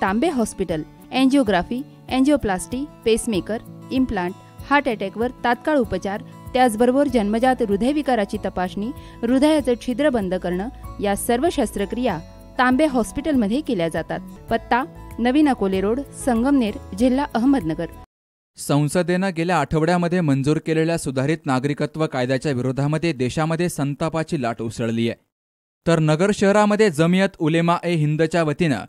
Tambe hospital angiography angioplasty pacemaker implant heart अटॅकवर तात्काळ उपचार त्याचबरोबर जन्मजात हृदयविकाराची तपासणी हृदयाचं छिद्र बंद करणं या सर्व शस्त्रक्रिया तांबे हॉस्पिटलमध्ये केल्या जातात. पत्ता नवीन अकोले रोड संगमनेर जिल्हा अहमदनगर. संसदेनं गेल्या आठवड्यामध्ये मंजूर केलेल्या सुधारित नागरिकत्व कायद्याच्या विरोधामध्ये देशामध्ये संतापाची लाट उसळली आहे तर नगर शहरामध्ये जमियत उलेमा ए हिंदच्या वतीनं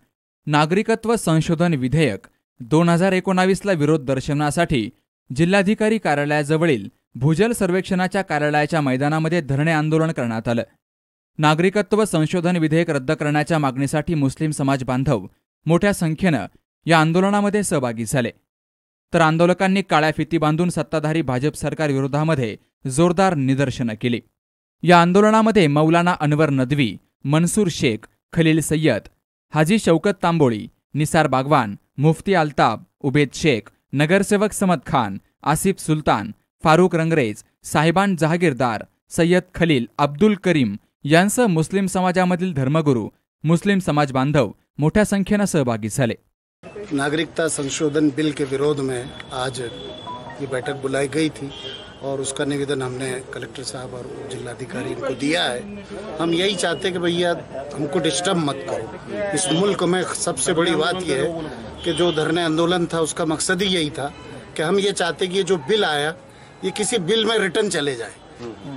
नागरिकत्व संशोधन विधेयक दोन हजार एकोणावीसला विरोध दर्शवण्यासाठी जिल्हाधिकारी कार्यालयाजवळील भूजल सर्वेक्षणाच्या कार्यालयाच्या मैदानामध्ये धरणे आंदोलन करण्यात आलं. नागरिकत्व संशोधन विधेयक रद्द करण्याच्या मागणीसाठी मुस्लिम समाज बांधव मोठ्या संख्येनं या आंदोलनामध्ये सहभागी झाले. तर आंदोलकांनी काळ्या फिती बांधून सत्ताधारी भाजप सरकार विरोधामध्ये जोरदार निदर्शनं केली. या आंदोलनामध्ये मौलाना अनवर नदवी मनसूर शेख खलील सय्यद हाजी शौकत तांबोळी निसार बागवान मुफ्ती अल्ताब उबेद शेख नगरसेवक समद खान आसिफ सुलतान फारुख रंगरेज साहिबान जहागीरदार सय्यद खलील अब्दुल करीम यांसह मुस्लिम समाजामधील धर्मगुरू मुस्लिम समाज बांधव मोठ्या संख्येनं सहभागी झाले. नागरिकता संशोधन बिल के विरोध में आज ये बैठक बुलाई गई थी और उसका निवेदन हमने कलेक्टर साहब और जिलाधिकारी को दिया है। हम यही चाहते कि भैया हमको डिस्टर्ब मत करो। इस मुल्क में सबसे बड़ी बात यह है कि जो धरने आंदोलन था, उसका मकसद ही यही था कि हम ये चाहते कि ये जो बिल आया, ये किसी बिल में रिटर्न चले जाए।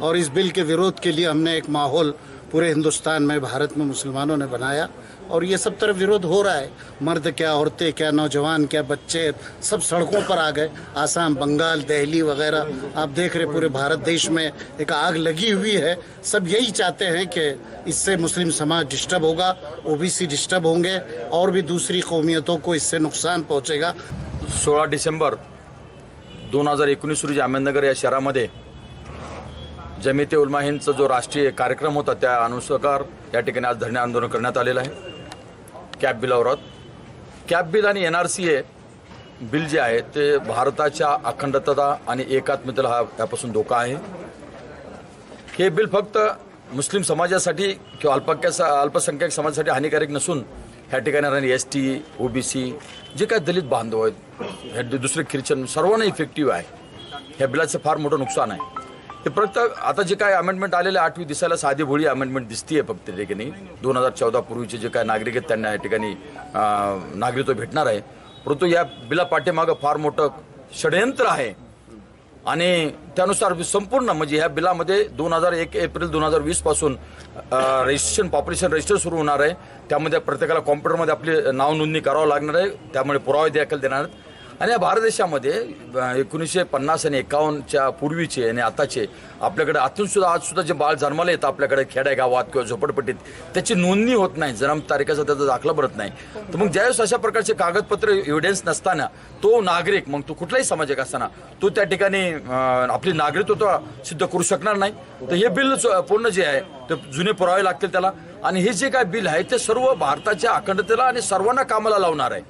और इस बिल के विरोध के लिए हमने एक माहौल पूरे हिंदुस्तान में, भारत में मुसलमानों ने बनाया। और ये सब तरफ़ विरोध हो रहा है। मर्द क्या, औरतें क्या, नौजवान क्या, बच्चे सब सड़कों पर आ गए। आसाम, बंगाल, दिल्ली वगैरह, आप देख रहे पूरे भारत देश में एक आग लगी हुई है। सब यही चाहते हैं कि इससे मुस्लिम समाज डिस्टर्ब होगा, ओबीसी डिस्टर्ब होंगे, और भी दूसरी कौमियतों को इससे नुकसान पहुँचेगा। सोळा डिसेंबर दोन हज़ार एकोणीस रोजी अहमदनगर या शहरामध्ये जमिते उलमाहींचा जो राष्ट्रीय कार्यक्रम होता त्या अनुसार या ठिकाणी आज धरणे आंदोलन करण्यात आलेलं आहे. कॅब बिलावरात कॅब बिल आणि N R C A bill जे आहे ते भारताच्या अखंडता आणि एकात्मतेला हा यापासून धोका आहे. हे बिल फक्त मुस्लिम समाजासाठी किंवा अल्पक्या अल्पसंख्याक समाजासाठी हानिकारक नसून ह्या ठिकाणी राहणारे एस टी ओबीसी जे काही दलित बांधव आहेत हे दुसरे ख्रिश्चन सर्वांना इफेक्टिव्ह आहे. ह्या बिलाचं फार मोठं नुकसान आहे. ते फक्त आता जे काय अमेंडमेंट आलेले आठवी दिसायला साधी भोळी अमेंडमेंट दिसतीये फक्त त्या ठिकाणी दोन हजार चौदा पूर्वीचे जे काय नागरिक आहेत त्यांना या ठिकाणी नागरिकत्व भेटणार आहे. परंतु या बिला पाठीमागं फार मोठं षडयंत्र आहे. आणि त्यानुसार संपूर्ण म्हणजे ह्या बिलामध्ये दोन हजार एक एप्रिल दोन हजार वीसपासून रजिस्ट्रेशन पॉप्युलेशन रजिस्टर सुरू होणार आहे. त्यामध्ये प्रत्येकाला कॉम्प्युटरमध्ये आपली नाव नोंदणी करावं लागणार आहे. त्यामुळे पुरावे देखील देणार आहेत. आणि या भारत देशामध्ये एकोणीसशे पन्नास आणि एकावन्नच्या पूर्वीचे आणि आताचे आपल्याकडे आतून सुद्धा आज सुद्धा जे बाळ जन्माला येतं आपल्याकडे खेड्यागावात किंवा झोपडपट्टीत त्याची नोंदणी होत नाही जन्म तारखेचा त्याचा दाखला भरत नाही. तर मग ज्यावेळेस अशा प्रकारचे कागदपत्र एव्हिडन्स नसताना तो नागरिक मग तो कुठलाही सामाजिक असताना तो त्या ठिकाणी आपली नागरिकत्व सिद्ध करू शकणार नाही. तर हे बिल पूर्ण जे आहे ते जुने पुरावे लागतील त्याला. आणि हे जे काय बिल आहे ते सर्व भारताच्या अखंडतेला आणि सर्वांना कामाला लावणार आहे.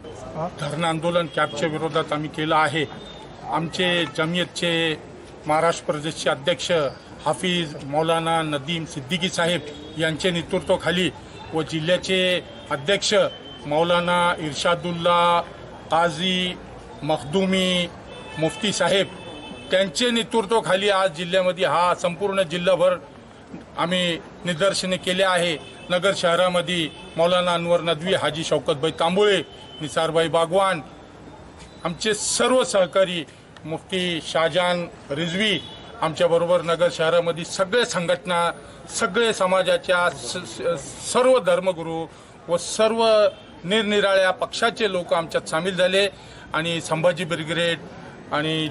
धरण आंदोलन कॅबच्या विरोधात आम्ही केलं आहे. आमचे जमियतचे महाराष्ट्र प्रदेशचे अध्यक्ष हाफिज मौलाना नदीम सिद्दीकी साहेब यांच्या नेतृत्वाखाली व जिल्ह्याचे अध्यक्ष मौलाना इर्शादुल्ला काझी मखदुमी मुफ्ती साहेब त्यांचे नेतृत्वाखाली आज जिल्ह्यामध्ये हा संपूर्ण जिल्हाभर आम्ही निदर्शने केले आहे. नगर शहरामध्ये मौलाना अनवर नदवी हाजी शौकतभाई तांबुळे निसारबाई बागवान आमचे सर्व सहकारी मुफ्ती शाहजहान रिजवी आमच्याबरोबर नगर शहरामध्ये सगळे संघटना सगळे समाजाच्या सर्व धर्मगुरू व सर्व निरनिराळ्या पक्षाचे लोक आमच्यात सामील झाले आणि संभाजी ब्रिगेड आणि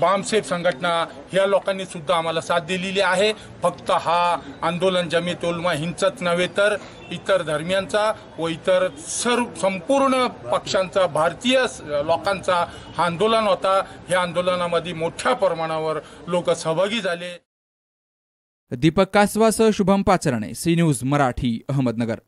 बामसेफ संघटना या लोकांनी सुद्धा आम्हाला साथ दिलेली आहे. फक्त हा आंदोलन जमीत उलमा हिंचच नव्हे तर इतर धर्मियांचा व इतर सर्व संपूर्ण पक्षांचा भारतीय लोकांचा हा आंदोलन होता. या आंदोलनामध्ये मोठ्या प्रमाणावर लोक सहभागी झाले. दीपक कासवासह शुभम पाचरणे सी न्यूज मराठी अहमदनगर.